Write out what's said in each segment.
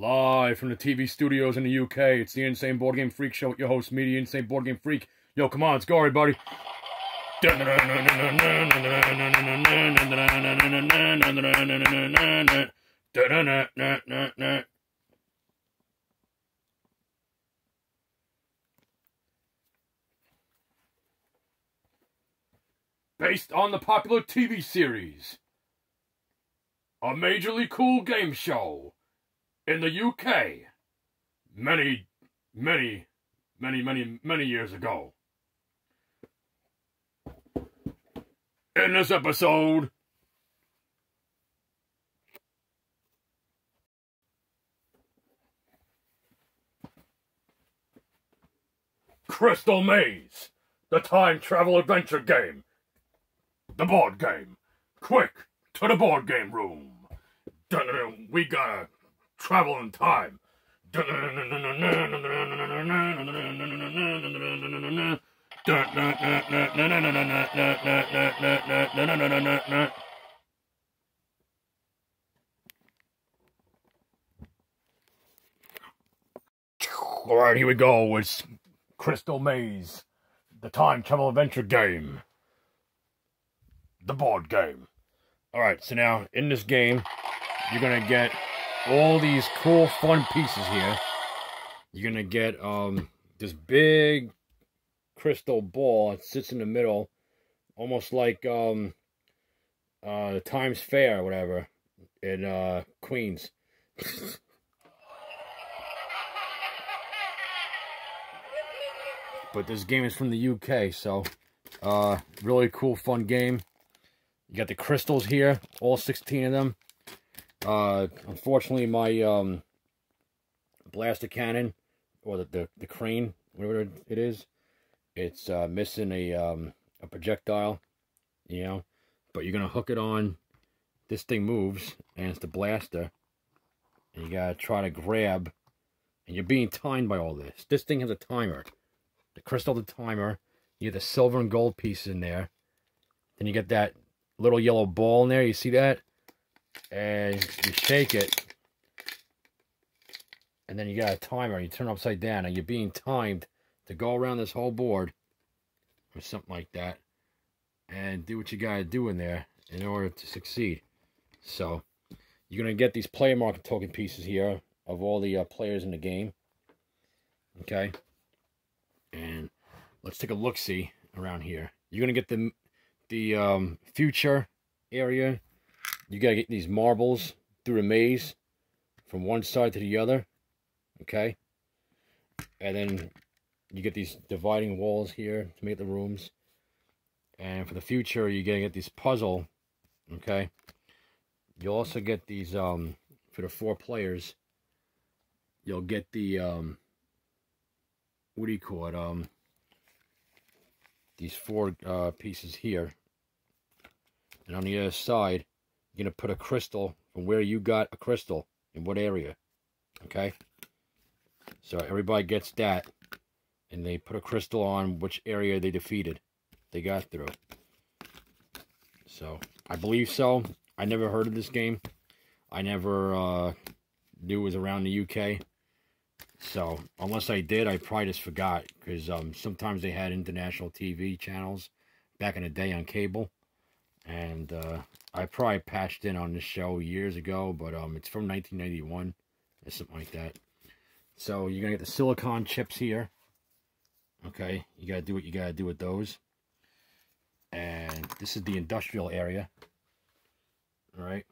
Live from the TV studios in the UK, it's the Insane Board Game Freak Show with your host, Media Insane Board Game Freak. Yo, come on, let's go, everybody. Based on the popular TV series, a majorly cool game show in the UK many, many, many, many, many years ago. In this episode, Crystal Maze, the time travel adventure game. The board game. Quick, to the board game room. We gotta travel in time. All right, here we go. It's Crystal Maze, the time travel adventure game, the board game. All right, so now in this game, you're gonna get all these cool, fun pieces here. You're gonna get um this big crystal ball. It sits in the middle, almost like um uh Times Square or whatever in uh Queens. but this game is from the UK, so uh really cool, fun game. You got the crystals here, all 16 of them. Uh, unfortunately, my um, blaster cannon, or the, the, the crane, whatever it is, it's uh, missing a, um, a projectile, you know. But you're going to hook it on. This thing moves, and it's the blaster. And you got to try to grab. And you're being timed by all this. This thing has a timer. The crystal the timer. You get the silver and gold pieces in there. Then you get that little yellow ball in there. You see that? And you shake it. And then you got a timer. You turn upside down. And you're being timed to go around this whole board. Or something like that. And do what you got to do in there in order to succeed. So, you're going to get these player market token pieces here of all the uh, players in the game. Okay. And let's take a look-see around here. You're going to get the the um, future area, you got to get these marbles through the maze from one side to the other. Okay. And then you get these dividing walls here to make the rooms. And for the future, you're going to get this puzzle. Okay. You'll also get these, um, for the four players, you'll get the, um, what do you call it? Um, these four uh, pieces here. And on the other side, you're going to put a crystal from where you got a crystal, in what area. Okay? So everybody gets that. And they put a crystal on which area they defeated. They got through. So, I believe so. I never heard of this game. I never uh, knew it was around the UK. So, unless I did, I probably just forgot. Because um, sometimes they had international TV channels back in the day on cable. And uh, I probably patched in on this show years ago. But um, it's from 1991 or something like that. So, you're going to get the silicon chips here. Okay, you got to do what you got to do with those. And this is the industrial area. All right.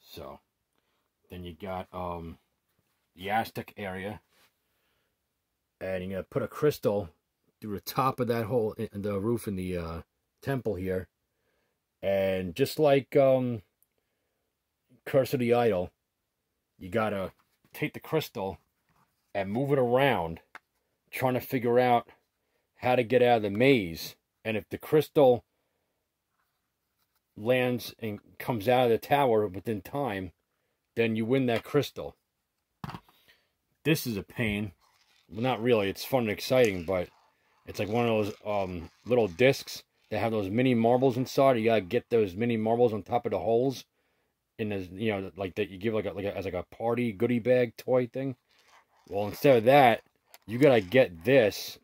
So, then you got um, the Aztec area. And you're going to put a crystal through the top of that hole in the roof in the uh, temple here. And just like um, Curse of the Idol, you got to take the crystal and move it around, trying to figure out how to get out of the maze. And if the crystal lands and comes out of the tower within time, then you win that crystal. This is a pain. Well, not really. It's fun and exciting, but it's like one of those um, little discs that have those mini marbles inside. You gotta get those mini marbles on top of the holes, in this, you know, like that you give like a, like a, as like a party goodie bag toy thing. Well, instead of that, you gotta get this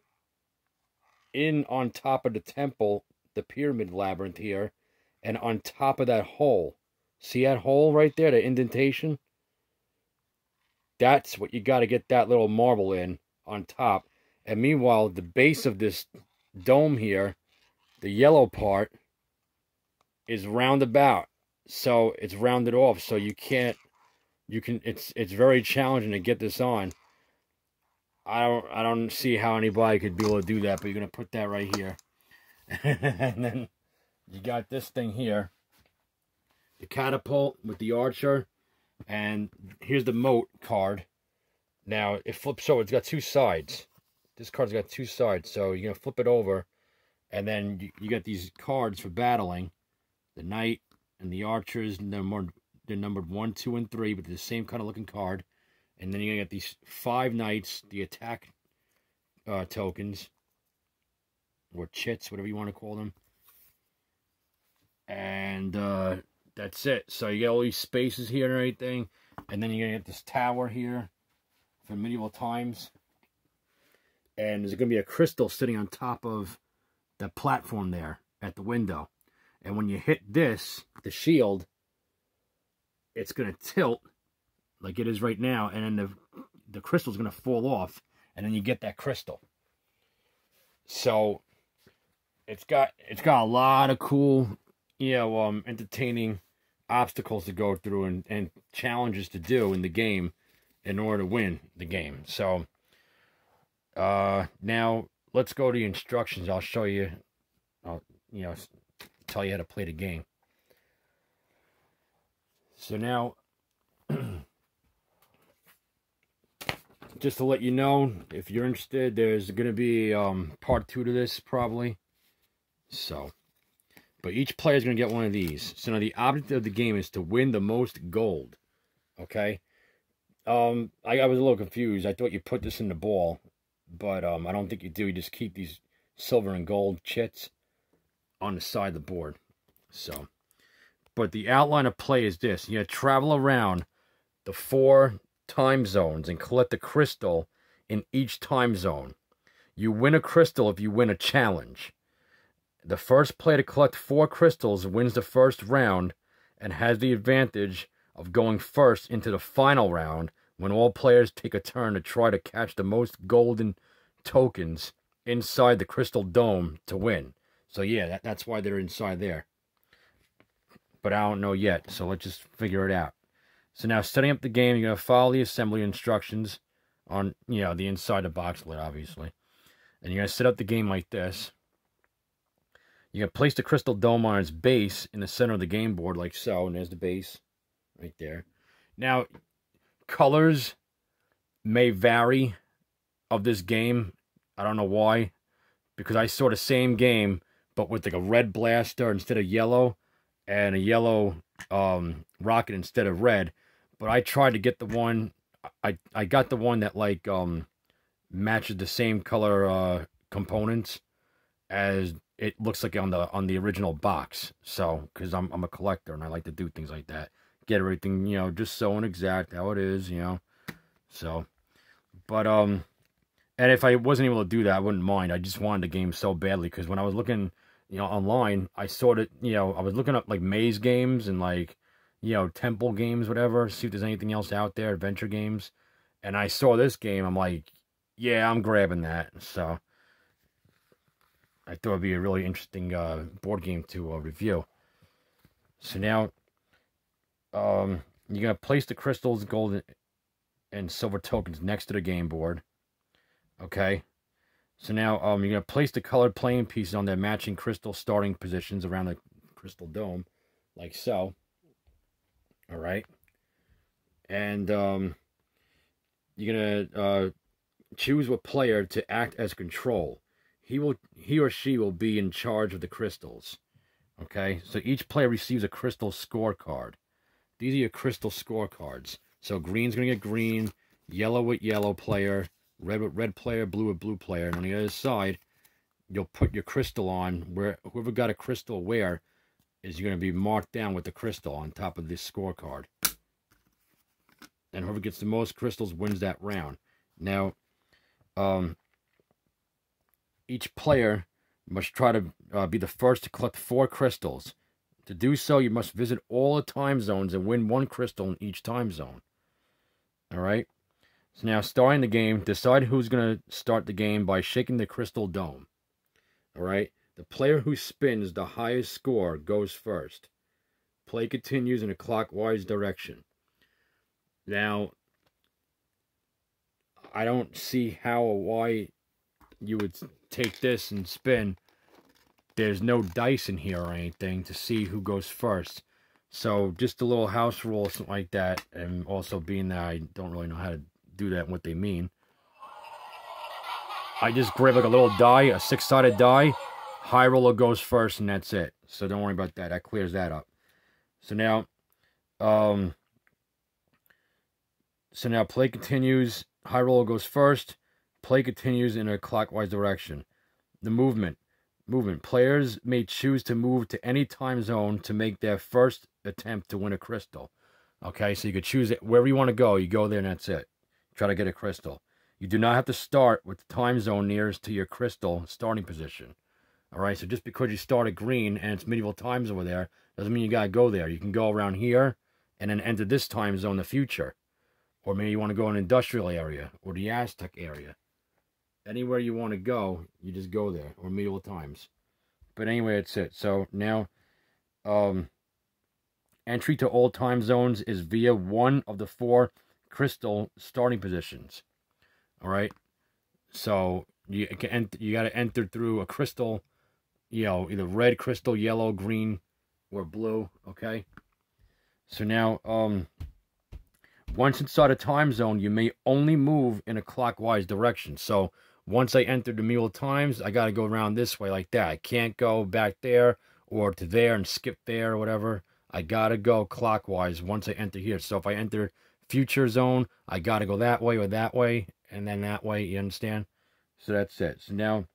in on top of the temple, the pyramid labyrinth here, and on top of that hole. See that hole right there, the indentation? That's what you got to get that little marble in on top. And meanwhile, the base of this dome here, the yellow part, is roundabout. So it's rounded off. So you can't, you can, it's, it's very challenging to get this on. I don't, I don't see how anybody could be able to do that, but you're going to put that right here. and then you got this thing here. The catapult with the archer. And here's the moat card. Now, it flips over. It's got two sides. This card's got two sides. So you're going to flip it over. And then you, you got these cards for battling. The knight and the archers. And they're, more, they're numbered 1, 2, and 3. But the same kind of looking card. And then you're going to get these five knights. The attack uh, tokens. Or chits, whatever you want to call them. And... Uh, that's it. So you get all these spaces here and everything. And then you're going to get this tower here for medieval times. And there's going to be a crystal sitting on top of the platform there at the window. And when you hit this, the shield, it's going to tilt like it is right now. And then the, the crystal's going to fall off. And then you get that crystal. So it's got it's got a lot of cool you know, um, entertaining obstacles to go through and, and challenges to do in the game in order to win the game. So, uh, now let's go to the instructions. I'll show you, I'll, you know, tell you how to play the game. So now, just to let you know, if you're interested, there's going to be um, part two to this probably. So. But each player is going to get one of these. So now the object of the game is to win the most gold. Okay? Um, I, I was a little confused. I thought you put this in the ball. But um, I don't think you do. You just keep these silver and gold chits on the side of the board. So, but the outline of play is this. You travel around the four time zones and collect a crystal in each time zone. You win a crystal if you win a challenge. The first player to collect four crystals wins the first round and has the advantage of going first into the final round when all players take a turn to try to catch the most golden tokens inside the crystal dome to win. So yeah, that, that's why they're inside there. But I don't know yet, so let's just figure it out. So now setting up the game, you're going to follow the assembly instructions on, you know, the inside the box lid, obviously. And you're going to set up the game like this. You're going to place the crystal dome on its base in the center of the game board like so. And there's the base right there. Now, colors may vary of this game. I don't know why. Because I saw the same game, but with like a red blaster instead of yellow. And a yellow um, rocket instead of red. But I tried to get the one... I, I got the one that like um, matches the same color uh, components as it looks like on the on the original box. So, because I'm I'm a collector and I like to do things like that, get everything you know just so and exact how it is, you know. So, but um, and if I wasn't able to do that, I wouldn't mind. I just wanted the game so badly because when I was looking, you know, online, I saw that you know I was looking up like maze games and like you know temple games, whatever. See if there's anything else out there, adventure games, and I saw this game. I'm like, yeah, I'm grabbing that. So. I thought it would be a really interesting uh, board game to uh, review. So now, um, you're going to place the crystals, gold, and silver tokens next to the game board. Okay. So now um, you're going to place the colored playing pieces on their matching crystal starting positions around the crystal dome, like so. All right. And um, you're going to uh, choose a player to act as control he will he or she will be in charge of the crystals. Okay, so each player receives a crystal scorecard. These are your crystal scorecards. So green's gonna get green, yellow with yellow player, red with red player, blue with blue player, and on the other side, you'll put your crystal on where whoever got a crystal where is going to be marked down with the crystal on top of this scorecard. And whoever gets the most crystals wins that round. Now, um, each player must try to uh, be the first to collect four crystals. To do so, you must visit all the time zones and win one crystal in each time zone. All right? So now, starting the game, decide who's going to start the game by shaking the crystal dome. All right? The player who spins the highest score goes first. Play continues in a clockwise direction. Now, I don't see how or why you would take this and spin. There's no dice in here or anything to see who goes first. So just a little house rule, something like that. And also being that I don't really know how to do that and what they mean. I just grab like a little die, a six-sided die. High roller goes first and that's it. So don't worry about that. That clears that up. So now, um, so now play continues. High roller goes first. Play continues in a clockwise direction. The movement. Movement. Players may choose to move to any time zone to make their first attempt to win a crystal. Okay, so you could choose it wherever you want to go. You go there and that's it. Try to get a crystal. You do not have to start with the time zone nearest to your crystal starting position. All right, so just because you start at green and it's medieval times over there, doesn't mean you got to go there. You can go around here and then enter this time zone in the future. Or maybe you want to go in an industrial area or the Aztec area anywhere you want to go, you just go there, or medieval times. But anyway, that's it. So now, um, entry to all time zones is via one of the four crystal starting positions. All right. So you can you got to enter through a crystal, you know, either red crystal, yellow, green, or blue. Okay. So now, um, once inside a time zone, you may only move in a clockwise direction. So once I enter the medieval times, I got to go around this way like that. I can't go back there or to there and skip there or whatever. I got to go clockwise once I enter here. So if I enter future zone, I got to go that way or that way and then that way. You understand? So that's it. So now,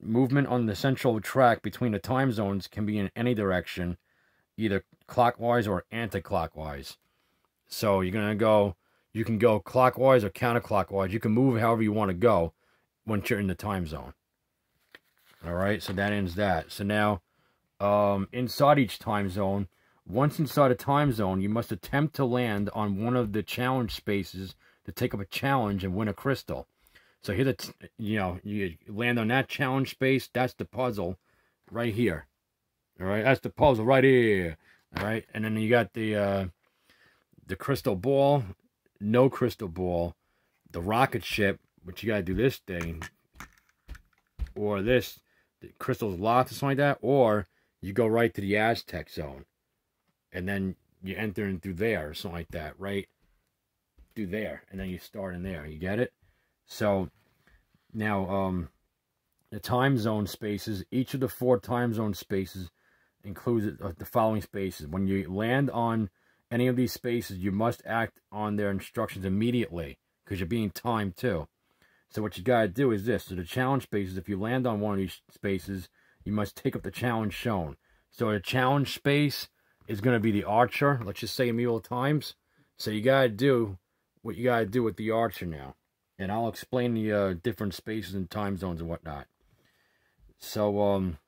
movement on the central track between the time zones can be in any direction, either clockwise or anti-clockwise. So you're going to go, you can go clockwise or counterclockwise. You can move however you want to go once you're in the time zone. All right, so that ends that. So now, um, inside each time zone, once inside a time zone, you must attempt to land on one of the challenge spaces to take up a challenge and win a crystal. So here, the you know, you land on that challenge space. That's the puzzle right here. All right, that's the puzzle right here. All right, and then you got the uh, the crystal ball, no crystal ball, the rocket ship, but you gotta do this thing or this the crystals locked or something like that or you go right to the aztec zone and then you enter in through there or something like that right? Through there and then you start in there you get it? So now um the time zone spaces each of the four time zone spaces includes uh, the following spaces. When you land on any of these spaces you must act on their instructions immediately because you're being timed too so what you got to do is this. So the challenge spaces, if you land on one of these spaces, you must take up the challenge shown. So the challenge space is going to be the archer. Let's just say a medieval times. So you got to do what you got to do with the archer now. And I'll explain the uh, different spaces and time zones and whatnot. So, um,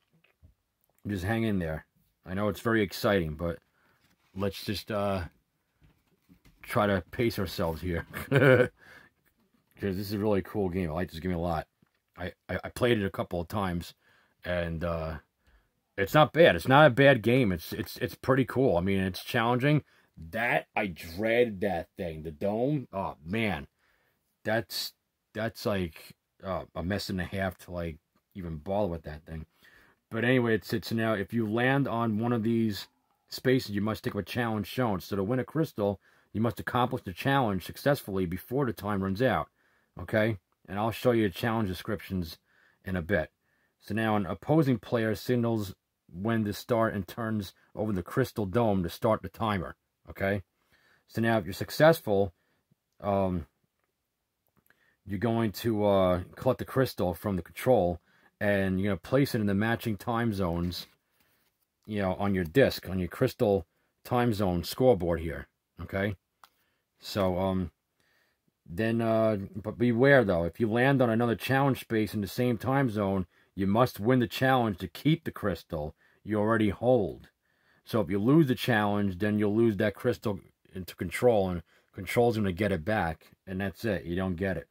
just hang in there. I know it's very exciting, but let's just uh, try to pace ourselves here. because this is a really cool game. I like this game a lot. I, I, I played it a couple of times, and uh, it's not bad. It's not a bad game. It's it's it's pretty cool. I mean, it's challenging. That I dread that thing. The dome. Oh man, that's that's like uh, a mess and a half to like even bother with that thing. But anyway, it's it's now if you land on one of these spaces, you must take up a challenge shown. So to win a crystal, you must accomplish the challenge successfully before the time runs out. Okay? And I'll show you challenge descriptions in a bit. So now an opposing player signals when to start and turns over the crystal dome to start the timer. Okay? So now if you're successful, um, you're going to uh, collect the crystal from the control and you're going to place it in the matching time zones you know, on your disc, on your crystal time zone scoreboard here. Okay. So, um, then, uh, but beware though, if you land on another challenge space in the same time zone, you must win the challenge to keep the crystal you already hold. So if you lose the challenge, then you'll lose that crystal into control, and control's going to get it back, and that's it. You don't get it.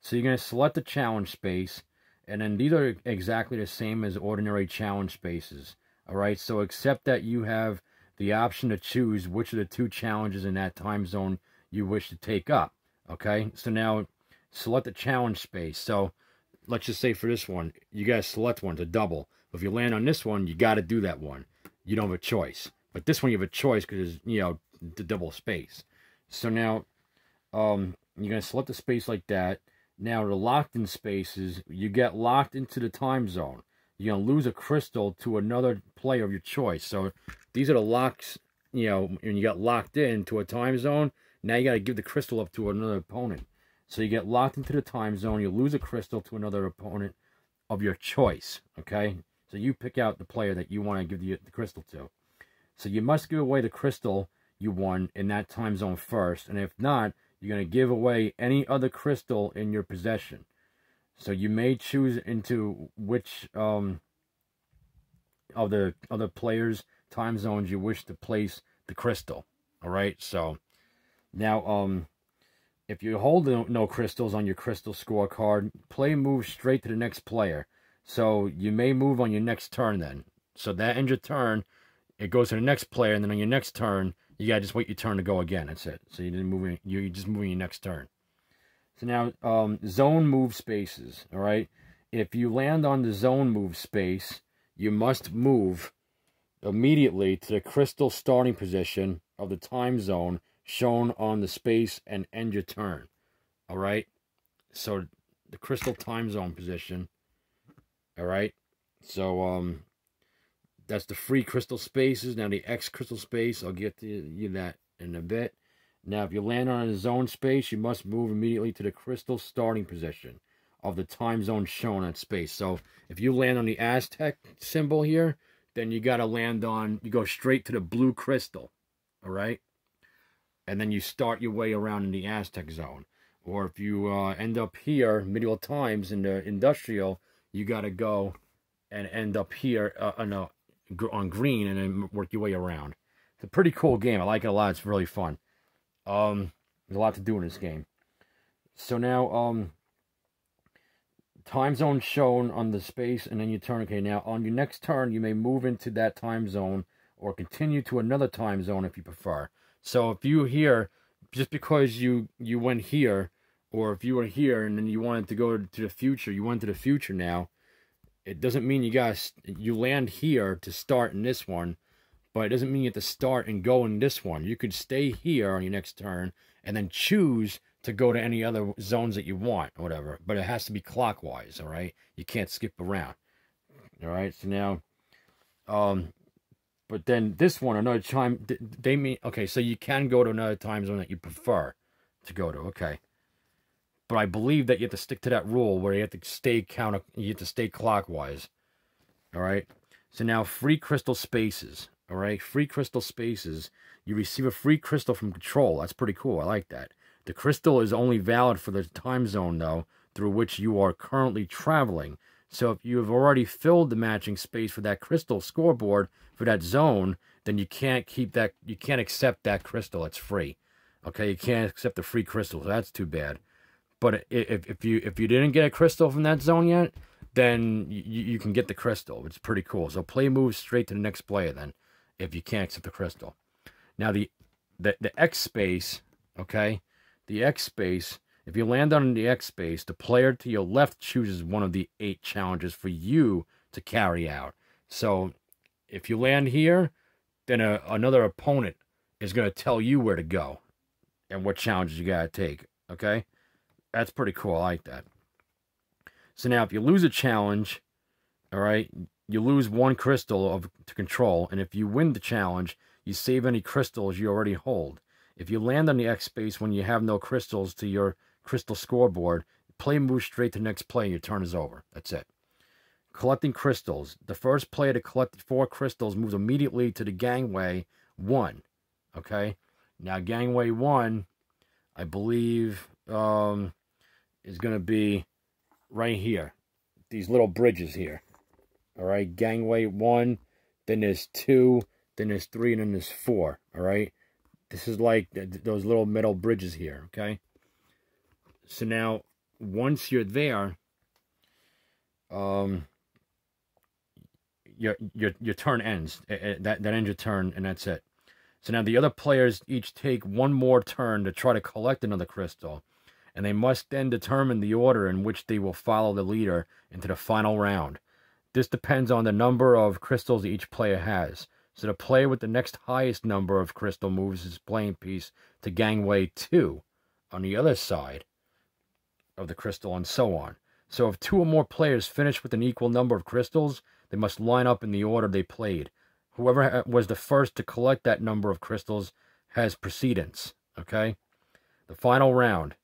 So you're going to select the challenge space, and then these are exactly the same as ordinary challenge spaces. All right, so except that you have the option to choose which of the two challenges in that time zone you wish to take up. Okay, so now select the challenge space. So let's just say for this one, you guys select one to double. If you land on this one, you got to do that one. You don't have a choice. But this one, you have a choice because, you know, the double space. So now, um, you're going to select the space like that. Now, the locked in spaces, you get locked into the time zone. You're going to lose a crystal to another player of your choice. So these are the locks, you know, and you got locked into a time zone. Now you got to give the crystal up to another opponent. So you get locked into the time zone. You lose a crystal to another opponent of your choice. Okay. So you pick out the player that you want to give the, the crystal to. So you must give away the crystal you won in that time zone first. And if not, you're going to give away any other crystal in your possession. So you may choose into which um, of the other players' time zones you wish to place the crystal. All right. So now, um, if you hold no, no crystals on your crystal scorecard, play moves straight to the next player. So you may move on your next turn then. So that ends your turn. It goes to the next player, and then on your next turn, you gotta just wait your turn to go again. That's it. So you didn't move. You're just moving your next turn. So now, um, zone move spaces. All right. If you land on the zone move space, you must move immediately to the crystal starting position of the time zone shown on the space and end your turn. All right. So the crystal time zone position. All right. So um, that's the free crystal spaces. Now the X crystal space, I'll get to you that in a bit. Now, if you land on a zone space, you must move immediately to the crystal starting position of the time zone shown on space. So if you land on the Aztec symbol here, then you got to land on, you go straight to the blue crystal. All right and then you start your way around in the Aztec zone. Or if you uh, end up here, medieval times in the industrial, you got to go and end up here uh, on, a, on green and then work your way around. It's a pretty cool game. I like it a lot. It's really fun. Um, there's a lot to do in this game. So now, um, time zone shown on the space, and then you turn. Okay, now on your next turn, you may move into that time zone or continue to another time zone if you prefer. So if you here, just because you you went here, or if you were here and then you wanted to go to the future, you went to the future now. It doesn't mean you guys you land here to start in this one, but it doesn't mean you have to start and go in this one. You could stay here on your next turn and then choose to go to any other zones that you want, or whatever. But it has to be clockwise, all right? You can't skip around. All right, so now um, but then this one, another time, they mean, okay, so you can go to another time zone that you prefer to go to, okay. But I believe that you have to stick to that rule where you have to stay counter, you have to stay clockwise, all right. So now free crystal spaces, all right, free crystal spaces. You receive a free crystal from control. That's pretty cool. I like that. The crystal is only valid for the time zone, though, through which you are currently traveling. So if you have already filled the matching space for that crystal scoreboard for that zone, then you can't keep that, you can't accept that crystal. It's free. Okay, you can't accept the free crystal. So that's too bad. But if, if you if you didn't get a crystal from that zone yet, then you, you can get the crystal. It's pretty cool. So play moves straight to the next player then, if you can't accept the crystal. Now the the, the X space, okay, the X space if you land on the X space, the player to your left chooses one of the eight challenges for you to carry out. So if you land here, then a, another opponent is going to tell you where to go and what challenges you got to take. Okay? That's pretty cool. I like that. So now if you lose a challenge, all right, you lose one crystal of to control. And if you win the challenge, you save any crystals you already hold. If you land on the X space when you have no crystals to your crystal scoreboard. Play move straight to the next play, and your turn is over. That's it. collecting crystals. The first player to collect four crystals moves immediately to the gangway one. Okay, now gangway one, I believe, um, is going to be right here. These little bridges here. All right, gangway one, then there's two, then there's three, and then there's four. All right, this is like those little metal bridges here. Okay, so now once you're there, um, your your your turn ends. That that ends your turn, and that's it. So now the other players each take one more turn to try to collect another crystal, and they must then determine the order in which they will follow the leader into the final round. This depends on the number of crystals each player has. So the player with the next highest number of crystal moves his playing piece to gangway 2 on the other side of the crystal and so on. So if two or more players finish with an equal number of crystals, they must line up in the order they played. Whoever was the first to collect that number of crystals has precedence. Okay? The final round.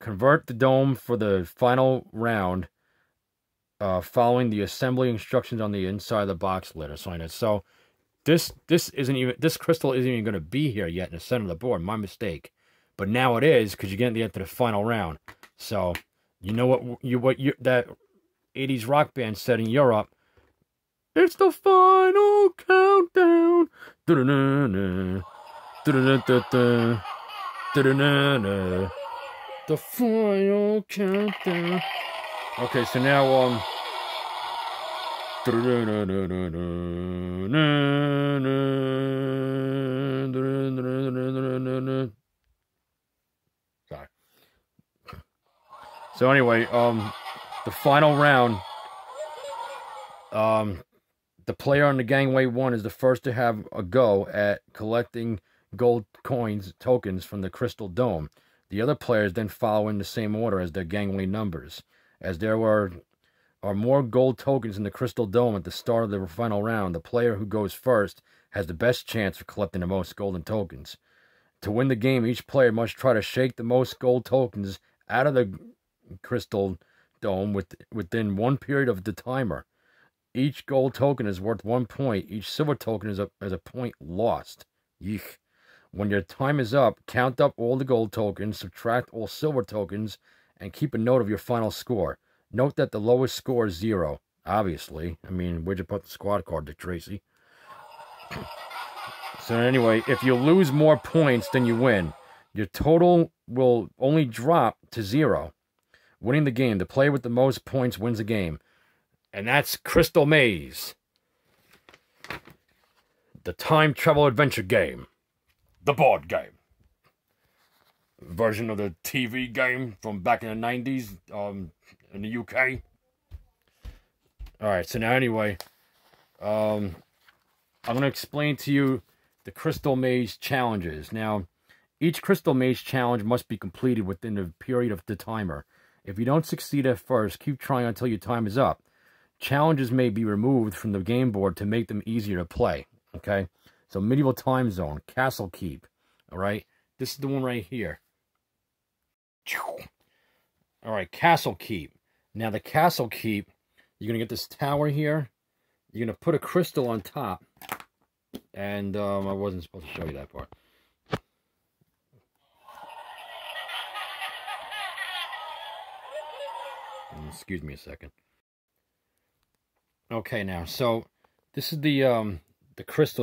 Convert the dome for the final round uh, following the assembly instructions on the inside of the box lid. Sign it. So this this isn't even this crystal isn't even going to be here yet in the center of the board. My mistake. But now it is because you're getting into the final round. So you know what you what you that 80s rock band said in Europe. It's the final countdown. The final countdown. Okay, so now um So anyway, um the final round um the player on the gangway one is the first to have a go at collecting gold coins tokens from the crystal dome. The other players then follow in the same order as their gangway numbers. As there were are more gold tokens in the Crystal Dome at the start of the final round, the player who goes first has the best chance of collecting the most golden tokens. To win the game, each player must try to shake the most gold tokens out of the Crystal Dome with, within one period of the timer. Each gold token is worth one point. Each silver token is a, is a point lost. Yeek. When your time is up, count up all the gold tokens, subtract all silver tokens, and keep a note of your final score. Note that the lowest score is zero, obviously. I mean, where'd you put the squad card, Dick Tracy? So anyway, if you lose more points than you win, your total will only drop to zero. Winning the game, the player with the most points wins the game. And that's Crystal Maze. The time travel adventure game. The board game version of the TV game from back in the 90s um, in the UK. Alright, so now anyway, um, I'm going to explain to you the Crystal Maze challenges. Now, each Crystal Maze challenge must be completed within the period of the timer. If you don't succeed at first, keep trying until your time is up. Challenges may be removed from the game board to make them easier to play. Okay? So, Medieval Time Zone, Castle Keep. Alright? This is the one right here. All right, Castle Keep. Now the Castle Keep, you're going to get this tower here. You're going to put a crystal on top. And um, I wasn't supposed to show you that part. Excuse me a second. Okay, now, so this is the um, the crystal